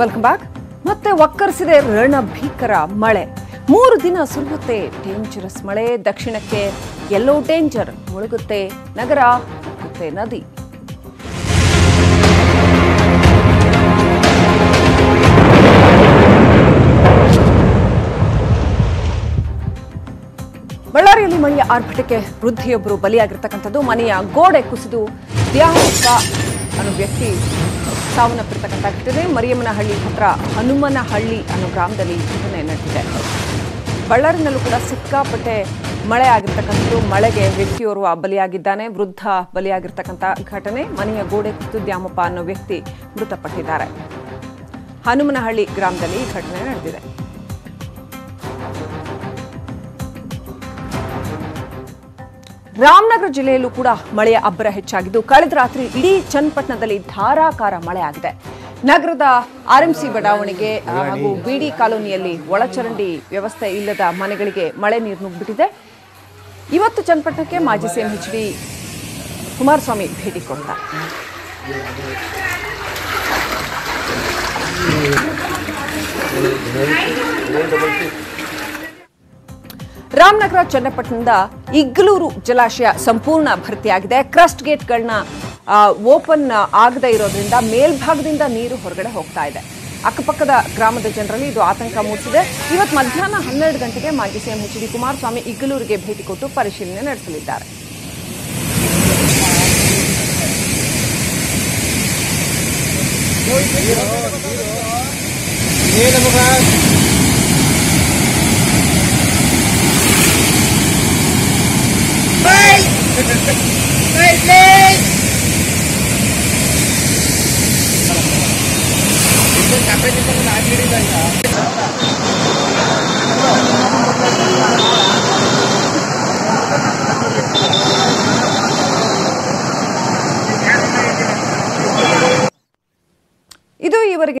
Welcome back ಮತ್ತೆ ಒಕ್ಕರಿಸಿದೆ ರಣಭೀಕರ ಮಳೆ. ಮೂರು ದಿನ ಸುರಿಯುತ್ತೆ ಡೇಂಜರಸ್ ಮಳೆ. ದಕ್ಷಿಣಕ್ಕೆ ಎಲ್ಲೋ ಡೇಂಜರ್ ಮುಳುಗುತ್ತೆ. ನಗರ ಮುಳುಗುತ್ತೆ ನದಿ. ಬಳ್ಳಾರಿಯಲ್ಲಿ ಮಳೆಯ ಆರ್ಭಟಕ್ಕೆ ವೃದ್ಧಿಯೊಬ್ಬರು ಬಲಿಯಾಗಿರ್ತಕ್ಕಂಥದ್ದು. ಮನೆಯ ಗೋಡೆ ಕುಸಿದು ದ್ಯಾಮಪ್ಪ ಅನ್ನೋ ವ್ಯಕ್ತಿ ಸಾವನ್ನಪ್ಪಿರ್ತಕ್ಕಂಥ ಮರಿಯಮ್ಮನಹಳ್ಳಿ ಹತ್ರ ಹನುಮನಹಳ್ಳಿ ಅನ್ನೋ ಗ್ರಾಮದಲ್ಲಿ ಘಟನೆ ನಡೆದಿದೆ. ಬಳ್ಳಾರಿನಲ್ಲೂ ಕೂಡ ಸಿಕ್ಕಾಪಟ್ಟೆ ಮಳೆ ಆಗಿರ್ತಕ್ಕಂಥದ್ದು. ಮಳೆಗೆ ವ್ಯಕ್ತಿಯೋರ್ವ ಬಲಿಯಾಗಿದ್ದಾನೆ. ವೃದ್ಧ ಬಲಿಯಾಗಿರ್ತಕ್ಕಂಥ ಘಟನೆ. ಮನೆಯ ಗೋಡೆ ಕುತ್ತು ದ್ಯಾಮಪ್ಪ ಅನ್ನೋ ವ್ಯಕ್ತಿ ಮೃತಪಟ್ಟಿದ್ದಾರೆ. ಹನುಮನಹಳ್ಳಿ ಗ್ರಾಮದಲ್ಲಿ ಈ ಘಟನೆ ನಡೆದಿದೆ. ರಾಮನಗರ ಜಿಲ್ಲೆಯಲ್ಲೂ ಕೂಡ ಮಳೆಯ ಅಬ್ಬರ ಹೆಚ್ಚಾಗಿದ್ದು ಕಳೆದ ರಾತ್ರಿ ಇಡೀ ಚನ್ನಪಟ್ಟಣದಲ್ಲಿ ಧಾರಾಕಾರ ಮಳೆ ಆಗಿದೆ ನಗರದ ಆರ್ಎಂಸಿ ಬಡಾವಣೆಗೆ ಹಾಗೂ ಬಿಡಿ ಕಾಲೋನಿಯಲ್ಲಿ ಒಳಚರಂಡಿ ವ್ಯವಸ್ಥೆ ಇಲ್ಲದ ಮನೆಗಳಿಗೆ ಮಳೆ ನೀರು ನುಗ್ಗಿಬಿಟ್ಟಿದೆ. ಇವತ್ತು ಚನ್ನಪಟ್ಟಣಕ್ಕೆ ಮಾಜಿ ಸಿಎಂ ಎಚ್ ಡಿ ಕುಮಾರಸ್ವಾಮಿ ಭೇಟಿ ಕೊಡ್ತಾರೆ ರಾಮನಗರ, ಚನ್ನಪಟ್ಟಣದ ಇಗ್ಲೂರು ಜಲಾಶಯ ಸಂಪೂರ್ಣ ಭರ್ತಿಯಾಗಿದೆ. ಕ್ರಸ್ಟ್ ಗೇಟ್ಗಳನ್ನ ಓಪನ್ ಆಗದೇ ಇರೋದ್ರಿಂದ ಮೇಲ್ಭಾಗದಿಂದ ನೀರು ಹೊರಗಡೆ ಹೋಗ್ತಾ ಇದೆ. ಅಕ್ಕಪಕ್ಕದ ಗ್ರಾಮದ ಜನರಲ್ಲಿ ಇದು ಆತಂಕ ಮೂಡಿಸಿದೆ. ಇವತ್ತು ಮಧ್ಯಾಹ್ನ ಹನ್ನೆರಡು ಗಂಟೆಗೆ ಮಾಜಿ ಸಿಎಂ ಎಚ್ ಡಿ ಕುಮಾರಸ್ವಾಮಿ ಇಗ್ಲೂರಿಗೆ ಭೇಟಿ ಕೊಟ್ಟು ಪರಿಶೀಲನೆ ನಡೆಸಲಿದ್ದಾರೆ. Kasi dito na nakagiri tayo.